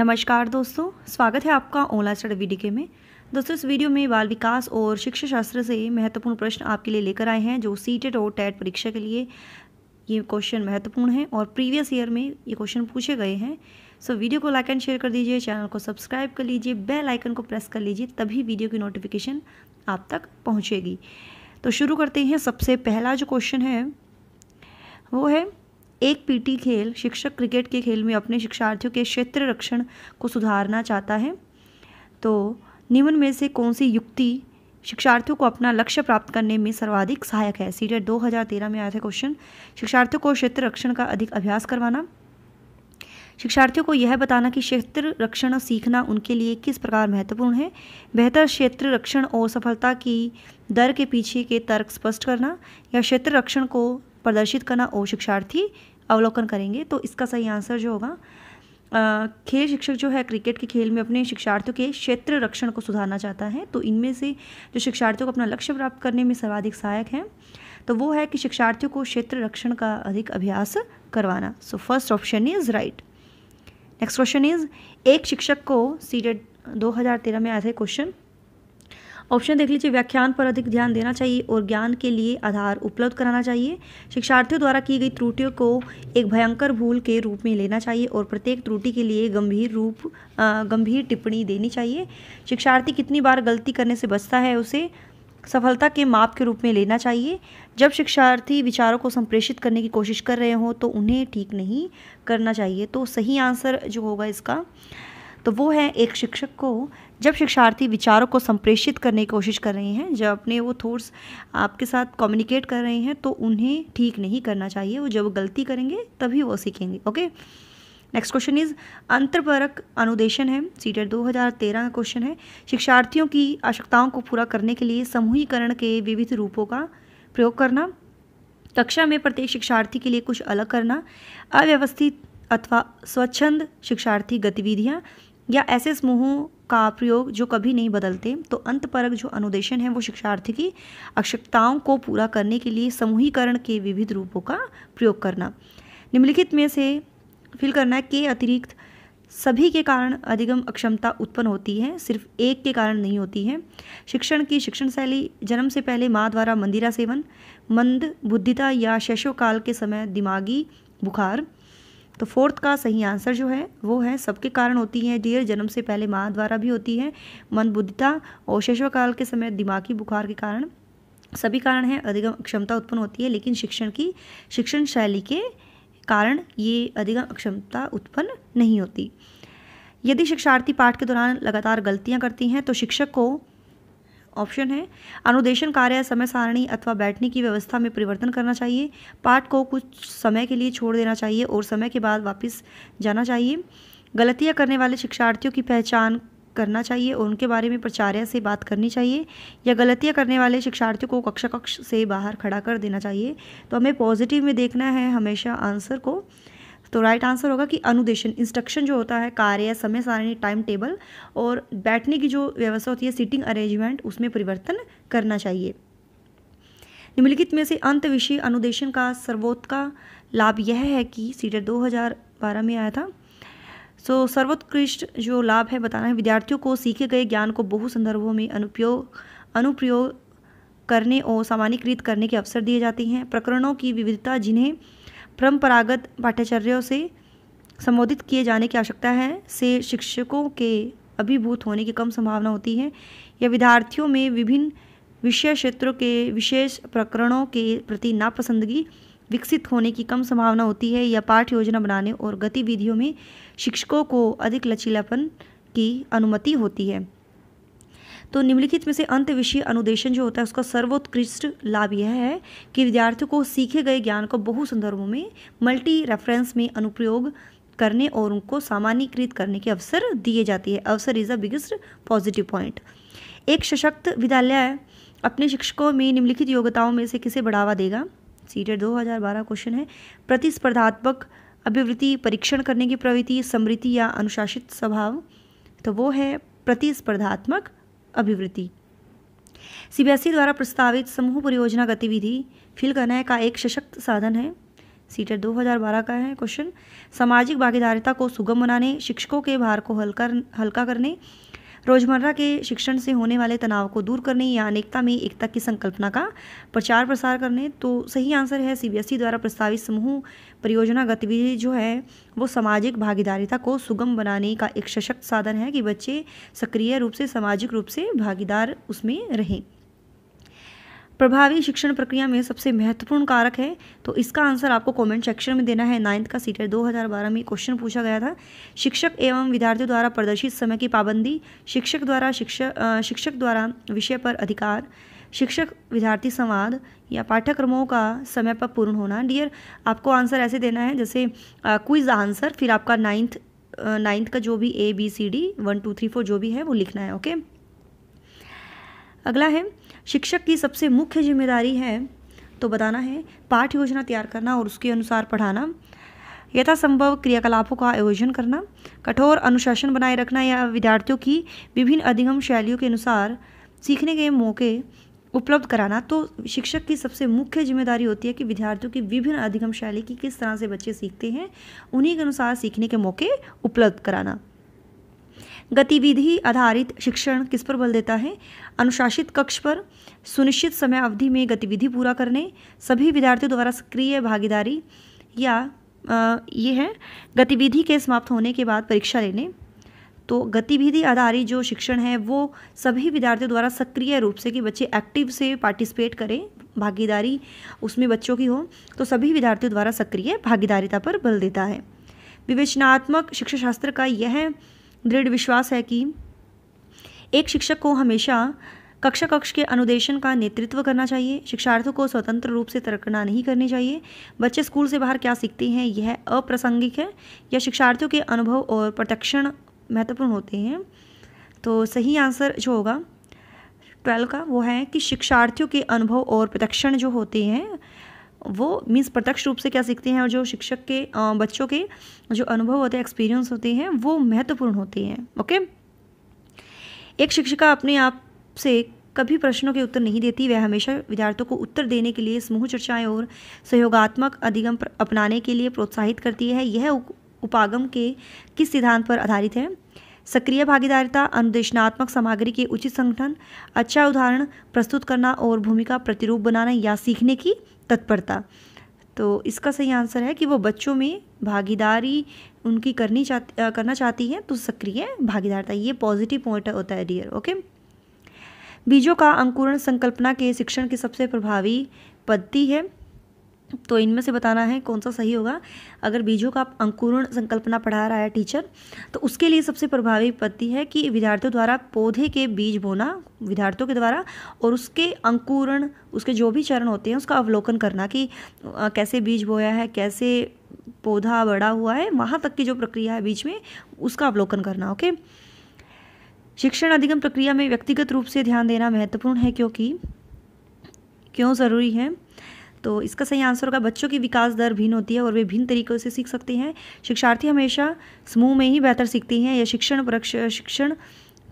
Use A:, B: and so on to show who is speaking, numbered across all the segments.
A: नमस्कार दोस्तों, स्वागत है आपका ऑनलाइन स्टडी वीडियो के में। दोस्तों, इस वीडियो में बाल विकास और शिक्षा शास्त्र से महत्वपूर्ण प्रश्न आपके लिए लेकर आए हैं, जो सीटेड और टेट परीक्षा के लिए ये क्वेश्चन महत्वपूर्ण है और प्रीवियस ईयर में ये क्वेश्चन पूछे गए हैं। सो वीडियो को लाइक एंड शेयर कर दीजिए चैनल को सब्सक्राइब कर लीजिए बेल आइकन को प्रेस कर लीजिए, तभी वीडियो की नोटिफिकेशन आप तक पहुँचेगी। तो शुरू करते हैं। सबसे पहला जो क्वेश्चन है, वो है एक पीटी खेल शिक्षक क्रिकेट के खेल में अपने शिक्षार्थियों के क्षेत्र रक्षण को सुधारना चाहता है। तो निम्न में से कौन सी युक्ति शिक्षार्थियों को अपना लक्ष्य प्राप्त करने में सर्वाधिक सहायक है? सीटेट 2013 में आया था क्वेश्चन शिक्षार्थियों को क्षेत्र रक्षण का अधिक अभ्यास करवाना। शिक्षार्थियों को यह बताना कि क्षेत्र रक्षण सीखना उनके लिए किस प्रकार महत्वपूर्ण है। बेहतर क्षेत्र रक्षण और सफलता की दर के पीछे के तर्क स्पष्ट करना या क्षेत्र रक्षण को प्रदर्शित करना और शिक्षार्थी अवलोकन करेंगे तो इसका सही आंसर जो होगा खेल शिक्षक जो है क्रिकेट के खेल में अपने शिक्षार्थियों के क्षेत्र रक्षण को सुधारना चाहता है तो इनमें से जो शिक्षार्थियों को अपना लक्ष्य प्राप्त करने में सर्वाधिक सहायक है तो वो है कि शिक्षार्थियों को क्षेत्र रक्षण का अधिक अभ्यास करवाना। So first option is right next question is एक शिक्षक को सीटेड 2013 में आया था क्वेश्चन ऑप्शन देख लीजिए, व्याख्यान पर अधिक ध्यान देना चाहिए और ज्ञान के लिए आधार उपलब्ध कराना चाहिए। शिक्षार्थियों द्वारा की गई त्रुटियों को एक भयंकर भूल के रूप में लेना चाहिए और प्रत्येक त्रुटि के लिए गंभीर रूप गंभीर टिप्पणी देनी चाहिए। शिक्षार्थी कितनी बार गलती करने से बचता है, उसे सफलता के माप के रूप में लेना चाहिए। जब शिक्षार्थी विचारों को संप्रेषित करने की कोशिश कर रहे हों तो उन्हें ठीक नहीं करना चाहिए। तो सही आंसर जो होगा इसका तो वो है एक शिक्षक को, जब शिक्षार्थी विचारों को संप्रेषित करने की कोशिश कर रहे हैं, जब अपने वो थॉट्स आपके साथ कम्युनिकेट कर रहे हैं तो उन्हें ठीक नहीं करना चाहिए। वो जब गलती करेंगे, तभी वो सीखेंगे ओके नेक्स्ट क्वेश्चन इज़ अंतरपरक अनुदेशन है सीटेड 2013 का क्वेश्चन है। शिक्षार्थियों की आवश्यकताओं को पूरा करने के लिए समूहीकरण के विविध रूपों का प्रयोग करना, कक्षा में प्रत्येक शिक्षार्थी के लिए कुछ अलग करना, अव्यवस्थित अथवा स्वच्छंद शिक्षार्थी गतिविधियाँ या ऐसे समूहों का प्रयोग जो कभी नहीं बदलते तो अंतपरक जो अनुदेशन है वो शिक्षार्थी की आवश्यकताओं को पूरा करने के लिए समूहीकरण के विविध रूपों का प्रयोग करना। निम्नलिखित में से फिल करना है, के अतिरिक्त सभी के कारण अधिगम अक्षमता उत्पन्न होती है, सिर्फ़ एक के कारण नहीं होती है। शिक्षण की शिक्षण शैली, जन्म से पहले माँ द्वारा मंदिरा सेवन, मंद बुद्धिता या शैशोकाल के समय दिमागी बुखार तो फोर्थ का सही आंसर जो है, वो है, सबके कारण होती है डियर जन्म से पहले माँ द्वारा भी होती है मंदबुद्धिता और शैशवकाल के समय दिमागी बुखार के कारण सभी कारण हैं, अधिगम क्षमता उत्पन्न होती है, लेकिन शिक्षण की, शिक्षण शैली के कारण ये अधिगम अक्षमता उत्पन्न नहीं होती। यदि शिक्षार्थी पाठ के दौरान लगातार गलतियाँ करती हैं तो शिक्षक को ऑप्शन है। अनुदेशन कार्य समय सारणी अथवा बैठने की व्यवस्था में परिवर्तन करना चाहिए। पाठ को कुछ समय के लिए छोड़ देना चाहिए और समय के बाद वापस जाना चाहिए। गलतियाँ करने वाले शिक्षार्थियों की पहचान करना चाहिए और उनके बारे में प्रचार्य से बात करनी चाहिए या गलतियाँ करने वाले शिक्षार्थियों को कक्षा कक्ष से बाहर खड़ा कर देना चाहिए। तो हमें पॉजिटिव में देखना है, हमेशा आंसर को। तो राइट आंसर होगा कि अनुदेशन इंस्ट्रक्शन जो होता है कार्य समय सारणी टाइम टेबल और बैठने की जो व्यवस्था होती है सीटिंग अरेंजमेंट उसमें परिवर्तन करना चाहिए। निम्नलिखित में से अंत विषय अनुदेशन का सर्वोत्का लाभ यह है कि सीटेट 2012 में आया था। सो so, सर्वोत्कृष्ट जो लाभ है बताना है विद्यार्थियों को सीखे गए ज्ञान को बहु संदर्भों में अनुपयोग अनुप्रयोग करने और सामान्यकृत करने के अवसर दिए जाते हैं। प्रकरणों की विविधता जिन्हें परंपरागत पाठ्यचर्यों से संबोधित किए जाने की आवश्यकता है, से शिक्षकों के अभिभूत होने की कम संभावना होती है। या विद्यार्थियों में विभिन्न विषय क्षेत्रों के विशेष प्रकरणों के प्रति नापसंदगी विकसित होने की कम संभावना होती है या पाठ्य योजना बनाने और गतिविधियों में शिक्षकों को अधिक लचीलापन की अनुमति होती है। तो निम्नलिखित में से अंत विषय अनुदेशन जो होता है, उसका सर्वोत्कृष्ट लाभ यह है कि विद्यार्थियों को सीखे गए ज्ञान को बहु संदर्भों में मल्टी रेफरेंस में अनुप्रयोग करने और उनको सामान्यकृत करने के अवसर दिए जाते हैं। अवसर is a biggest positive point एक सशक्त विद्यालय अपने शिक्षकों में निम्नलिखित योग्यताओं में से किसे बढ़ावा देगा? सीटेड 2012 क्वेश्चन है। प्रतिस्पर्धात्मक अभिवृत्ति, परीक्षण करने की प्रवृत्ति, समृद्धि या अनुशासित स्वभाव? तो वो है प्रतिस्पर्धात्मक अभिवृद्धि सीबीएसई द्वारा प्रस्तावित समूह परियोजना गतिविधि फिल करने का एक सशक्त साधन है। सीटेट 2012 का है क्वेश्चन। सामाजिक भागीदारिता को सुगम बनाने, शिक्षकों के भार को हल्का हल्का करने रोज़मर्रा के शिक्षण से होने वाले तनाव को दूर करने या अनेकता में एकता की संकल्पना का प्रचार प्रसार करने तो सही आंसर है सीबीएसई द्वारा प्रस्तावित समूह परियोजना गतिविधि जो है, वो सामाजिक भागीदारिता को सुगम बनाने का एक सशक्त साधन है कि बच्चे सक्रिय रूप से, सामाजिक रूप से भागीदार उसमें रहें। प्रभावी शिक्षण प्रक्रिया में सबसे महत्वपूर्ण कारक है तो इसका आंसर आपको कमेंट सेक्शन में देना है। नाइन्थ का सीटर 2012 में क्वेश्चन पूछा गया था। शिक्षक एवं विद्यार्थियों द्वारा प्रदर्शित समय की पाबंदी, शिक्षक द्वारा शिक्षक शिक्षक द्वारा विषय पर अधिकार, शिक्षक विद्यार्थी संवाद या पाठ्यक्रमों का समय पर पूर्ण होना। डियर आपको आंसर ऐसे देना है, जैसे क्विज आंसर फिर आपका नाइन्थ नाइन्थ का जो भी A B C D one two three four जो भी है, वो लिखना है ओके अगला है शिक्षक की सबसे मुख्य ज़िम्मेदारी है तो बताना है, पाठ योजना तैयार करना और उसके अनुसार पढ़ाना, यथासंभव क्रियाकलापों का आयोजन करना, कठोर अनुशासन बनाए रखना या विद्यार्थियों की विभिन्न अधिगम शैलियों के अनुसार सीखने के मौके उपलब्ध कराना तो शिक्षक की सबसे मुख्य ज़िम्मेदारी होती है कि विद्यार्थियों की विभिन्न अधिगम शैली की किस तरह से बच्चे सीखते हैं, उन्हीं के अनुसार सीखने के मौके उपलब्ध कराना। गतिविधि आधारित शिक्षण किस पर बल देता है? अनुशासित कक्ष पर सुनिश्चित समय अवधि में गतिविधि पूरा करने सभी विद्यार्थियों द्वारा सक्रिय भागीदारी या आ, ये है गतिविधि के समाप्त होने के बाद परीक्षा लेने। तो गतिविधि आधारित जो शिक्षण है वो सभी विद्यार्थियों द्वारा सक्रिय रूप से कि बच्चे एक्टिव से पार्टिसिपेट करें भागीदारी उसमें बच्चों की हो तो सभी विद्यार्थियों द्वारा सक्रिय भागीदारिता पर बल देता है। विवेचनात्मक शिक्षा शास्त्र का यह दृढ़ विश्वास है कि एक शिक्षक को हमेशा कक्षा कक्ष के अनुदेशन का नेतृत्व करना चाहिए, शिक्षार्थियों को स्वतंत्र रूप से तर्कना नहीं करनी चाहिए। बच्चे स्कूल से बाहर क्या सीखते हैं, यह अप्रासंगिक है या शिक्षार्थियों के अनुभव और प्रत्यक्षण महत्वपूर्ण होते हैं? तो सही आंसर जो होगा, ट्वेल्व का, वो है कि शिक्षार्थियों के अनुभव और प्रत्यक्षण जो होते हैं वो मीन्स प्रत्यक्ष रूप से क्या सीखते हैं और जो शिक्षक के बच्चों के जो अनुभव होते हैं एक्सपीरियंस होते हैं, वो महत्वपूर्ण होते हैं ओके एक शिक्षिका अपने आप से कभी प्रश्नों के उत्तर नहीं देती, वह हमेशा विद्यार्थियों को उत्तर देने के लिए समूह चर्चाएँ और सहयोगात्मक अधिगम अपनाने के लिए प्रोत्साहित करती है। यह उपागम के किस सिद्धांत पर आधारित है? सक्रिय भागीदारिता, अनुदेशनात्मक सामग्री के उचित संगठन अच्छा उदाहरण प्रस्तुत करना और भूमिका प्रतिरूप बनाना या सीखने की तत्परता। तो इसका सही आंसर है कि वो बच्चों में भागीदारी उनकी करनी चाहती करना चाहती है तो सक्रिय भागीदारिता, ये पॉजिटिव पॉइंट होता है डियर ओके बीजों का अंकुरण संकल्पना के शिक्षण की सबसे प्रभावी पद्धति है। तो इनमें से बताना है कौन सा सही होगा। अगर बीजों का अंकुरण संकल्पना पढ़ा रहा है टीचर तो उसके लिए सबसे प्रभावी पद्धति है कि विद्यार्थियों द्वारा पौधे के बीज बोना, विद्यार्थियों के द्वारा, और उसके अंकुरण, उसके जो भी चरण होते हैं, उसका अवलोकन करना कि कैसे बीज बोया है, कैसे पौधा बड़ा हुआ है, वहाँ तक की जो प्रक्रिया है बीच में, उसका अवलोकन करना, ओके। शिक्षण अधिगम प्रक्रिया में व्यक्तिगत रूप से ध्यान देना महत्वपूर्ण है क्योंकि, क्यों ज़रूरी है? तो इसका सही आंसर होगा, बच्चों की विकास दर भिन्न होती है और वे भिन्न तरीकों से सीख सकते हैं। शिक्षार्थी हमेशा समूह में ही बेहतर सीखते हैं या शिक्षण शिक्षण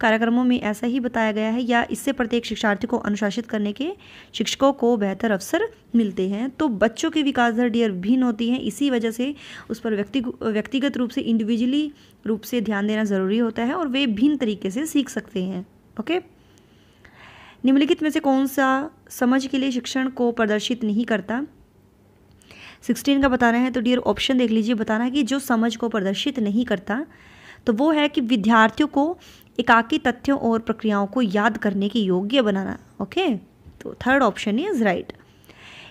A: कार्यक्रमों में ऐसा ही बताया गया है या इससे प्रत्येक शिक्षार्थी को अनुशासित करने के शिक्षकों को बेहतर अवसर मिलते हैं। तो बच्चों की विकास दर डियर भिन्न होती है, इसी वजह से उस पर व्यक्ति, व्यक्तिगत रूप से इंडिविजुअली रूप से ध्यान देना ज़रूरी होता है और वे भिन्न तरीके से सीख सकते हैं। ओके? निम्नलिखित में से कौन सा समझ के लिए शिक्षण को प्रदर्शित नहीं करता? सिक्सटीन का बताना है तो डियर ऑप्शन देख लीजिए, बताना है कि जो समझ को प्रदर्शित नहीं करता तो वो है कि विद्यार्थियों को एकाकी तथ्यों और प्रक्रियाओं को याद करने के योग्य बनाना ओके तो थर्ड ऑप्शन इज़ राइट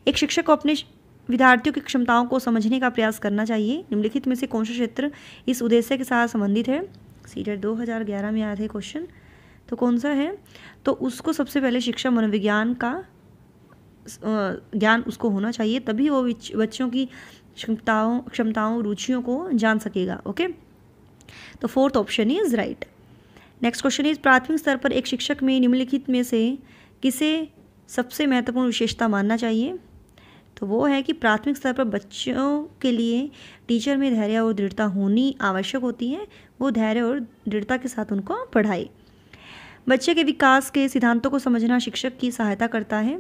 A: एक शिक्षक को अपने विद्यार्थियों की क्षमताओं को समझने का प्रयास करना चाहिए। निम्नलिखित में से कौन सा क्षेत्र इस उद्देश्य के साथ संबंधित है? सीटेट 2011 में आया थे क्वेश्चन तो कौन सा है? तो उसको सबसे पहले शिक्षा मनोविज्ञान का ज्ञान उसको होना चाहिए, तभी वो बच्चों की क्षमताओं क्षमताओं, रुचियों को जान सकेगा, ओके? तो fourth option is right. Next question is, प्राथमिक स्तर पर एक शिक्षक में, निम्नलिखित में से किसे सबसे महत्वपूर्ण विशेषता मानना चाहिए? तो वो है कि प्राथमिक स्तर पर बच्चों के लिए टीचर में धैर्य और दृढ़ता होनी आवश्यक होती है, वो धैर्य और दृढ़ता के साथ उनको पढ़ाए। बच्चे के विकास के सिद्धांतों को समझना शिक्षक की सहायता करता है।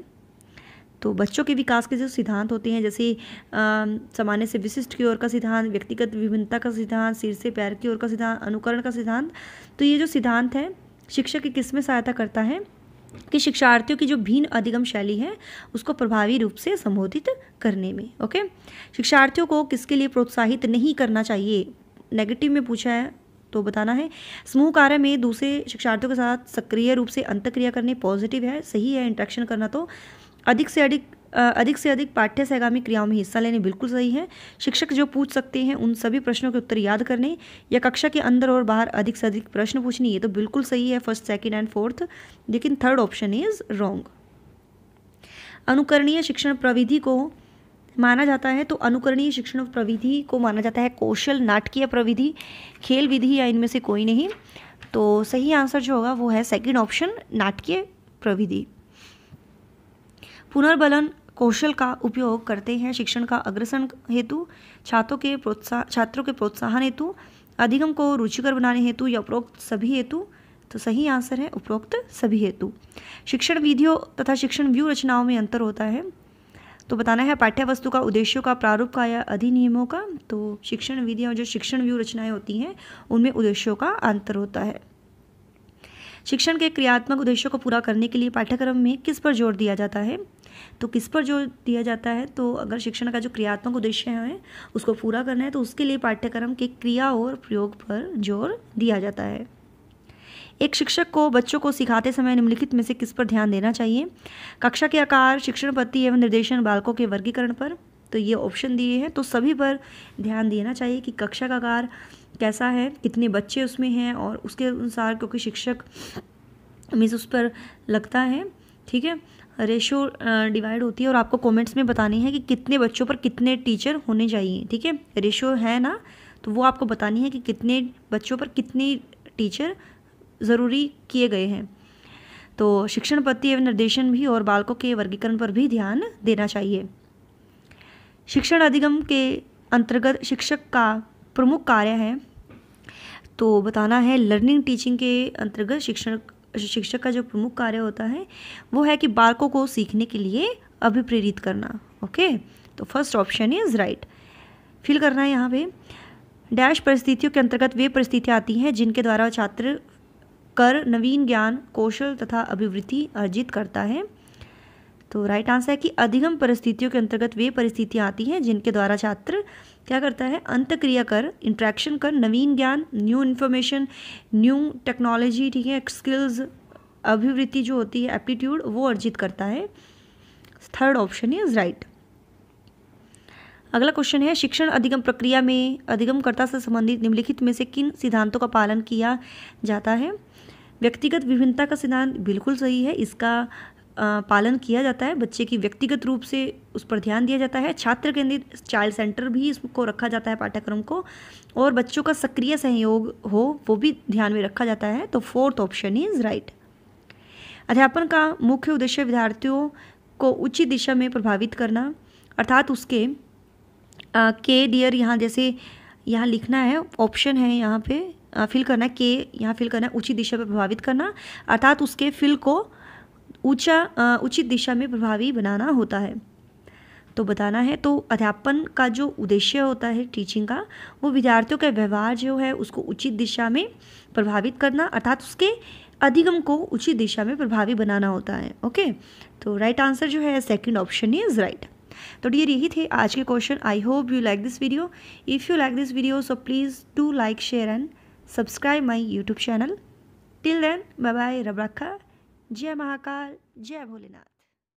A: तो बच्चों के विकास के जो सिद्धांत होते हैं, जैसे सामान्य से विशिष्ट की ओर का सिद्धांत, व्यक्तिगत विभिन्नता का सिद्धांत, सिर से पैर की ओर का सिद्धांत, अनुकरण का सिद्धांत तो ये जो सिद्धांत है, शिक्षक की किसमें सहायता करता है? कि शिक्षार्थियों की जो भिन्न अधिगम शैली है, उसको प्रभावी रूप से संबोधित करने में, ओके? शिक्षार्थियों को किसके लिए प्रोत्साहित नहीं करना चाहिए? नेगेटिव में पूछा है तो बताना है। समूह कार्य में दूसरे शिक्षार्थियों के साथ सक्रिय रूप से अंतक्रिया करने पॉजिटिव है, सही है इंट्रैक्शन करना तो। अधिक से अधिक अधिक से अधिक पाठ्य सहगामी क्रियाओं में हिस्सा लेने बिल्कुल सही है। शिक्षक जो पूछ सकते हैं उन सभी प्रश्नों के उत्तर याद करने या कक्षा के अंदर और बाहर अधिक से अधिक प्रश्न पूछनी, ये तो बिल्कुल सही है फ़र्स्ट सेकंड एंड फोर्थ लेकिन थर्ड ऑप्शन इज़ रॉन्ग अनुकरणीय शिक्षण प्रविधि को माना जाता है तो अनुकरणीय शिक्षण प्रविधि को माना जाता है कौशल नाटकीय प्रविधि, खेल विधि या इनमें से कोई नहीं। तो सही आंसर जो होगा वो है सेकंड ऑप्शन नाटकीय प्रविधि। पुनर्बलन, कौशल का उपयोग करते हैं शिक्षण का अग्रसर हेतु, छात्रों के प्रोत्साह, छात्रों के प्रोत्साहन हेतु, अधिगम को रुचिकर बनाने हेतु या उपरोक्त सभी हेतु। तो सही आंसर है उपरोक्त सभी हेतु। शिक्षण विधियों तथा शिक्षण व्यू रचनाओं में अंतर होता है। तो बताना है पाठ्य वस्तु का उद्देश्यों का प्रारूप का या अधिनियमों का तो शिक्षण विधियाँ जो शिक्षण व्यू रचनाएँ होती हैं, उनमें उद्देश्यों का अंतर होता है। शिक्षण के क्रियात्मक उद्देश्यों को पूरा करने के लिए पाठ्यक्रम में किस पर ज़ोर दिया जाता है? तो किस पर ज़ोर दिया जाता है? तो अगर शिक्षण का जो क्रियात्मक उद्देश्य है, उसको पूरा करना है तो उसके लिए पाठ्यक्रम के क्रिया और प्रयोग पर ज़ोर दिया जाता है। एक शिक्षक को बच्चों को सिखाते समय निम्नलिखित में से किस पर ध्यान देना चाहिए? कक्षा के आकार, शिक्षण पद्धति एवं निर्देशन बालकों के वर्गीकरण पर। तो ये ऑप्शन दिए हैं। तो सभी पर ध्यान देना चाहिए कि कक्षा का आकार कैसा है, कितने बच्चे उसमें हैं और उसके अनुसार, क्योंकि शिक्षक मीन्स उस पर लगता है। ठीक है? रेशो डिवाइड होती है और आपको कमेंट्स में बतानी है कि कितने बच्चों पर कितने टीचर होने चाहिए। ठीक है? रेशो है ना? तो वो आपको बतानी है कि कितने बच्चों पर कितने टीचर ज़रूरी किए गए हैं। तो शिक्षण पद्धति एवं निर्देशन भी और बालकों के वर्गीकरण पर भी ध्यान देना चाहिए। शिक्षण अधिगम के अंतर्गत शिक्षक का प्रमुख कार्य है तो बताना है लर्निंग टीचिंग के अंतर्गत शिक्षण, शिक्षक का जो प्रमुख कार्य होता है, वो है कि बालकों को सीखने के लिए अभिप्रेरित करना, ओके? तो first option is right fill करना है यहाँ पे। डैश परिस्थितियों के अंतर्गत वे परिस्थितियाँ आती हैं जिनके द्वारा छात्र कर नवीन ज्ञान, कौशल तथा अभिवृत्ति अर्जित करता है। तो राइट आंसर है कि अधिगम परिस्थितियों के अंतर्गत वे परिस्थितियाँ आती हैं जिनके द्वारा छात्र क्या करता है? अंत क्रिया कर इंट्रैक्शन कर, नवीन ज्ञान न्यू इन्फॉर्मेशन न्यू टेक्नोलॉजी ठीक है स्किल्स अभिवृत्ति जो होती है एप्टीट्यूड वो अर्जित करता है। थर्ड ऑप्शन इज़ राइट अगला क्वेश्चन है, शिक्षण अधिगम प्रक्रिया में अधिगमकर्ता से संबंधित निम्नलिखित में से किन सिद्धांतों का पालन किया जाता है? व्यक्तिगत विभिन्नता का सिद्धांत बिल्कुल सही है। इसका पालन किया जाता है। बच्चे की व्यक्तिगत रूप से उस पर ध्यान दिया जाता है। छात्र केंद्रित चाइल्ड सेंटर भी इसको रखा जाता है पाठ्यक्रम को। और बच्चों का सक्रिय सहयोग हो, वो भी ध्यान में रखा जाता है। तो फोर्थ ऑप्शन इज़ राइट। अध्यापन का मुख्य उद्देश्य विद्यार्थियों को उचित दिशा में प्रभावित करना। अर्थात उसके के डियर यहाँ जैसे यहाँ लिखना है, ऑप्शन है यहाँ पे। फिल करना है, के यहाँ फिल करना है उचित दिशा में प्रभावित करना, अर्थात उसके फिल को ऊँचा उचित दिशा में प्रभावी बनाना होता है। तो बताना है तो अध्यापन का जो उद्देश्य होता है टीचिंग का, वो विद्यार्थियों का व्यवहार जो है, उसको उचित दिशा में प्रभावित करना, अर्थात उसके अधिगम को उचित दिशा में प्रभावी बनाना होता है, ओके? तो राइट आंसर जो है सेकंड ऑप्शन इज़ राइट तो डियर यही थे आज के question I hope you like this video if you like this video so please do like share and subscribe my channel till then bye bye रब रखा जय महाकाल जय भोलेनाथ